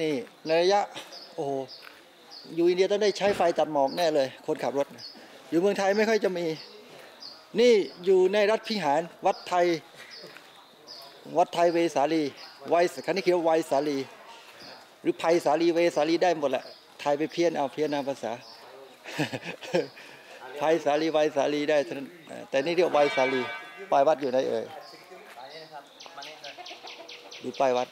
นี่ในระยะโอ้โหอยู่อินเดียต้องได้ใช้ไฟตัดหมอกแน่เลย คนขับรถ อยู่เมืองไทยไม่ค่อยจะมี นี่อยู่ในรัฐพิหารวัดไทย วัดไทยเวสาลีไวยคันนี้เขียวไวยสาลี หรือไพสาลีเวสาลีได้หมดแหละไทยไปเพี้ยนเอาเพี้ยนเอาภาษาไพสาลีไวยสาลีได้แต่นี่เรียกไวยสาลีปลายวัดอยู่ไหนเอ่ยยดูป้ายวัด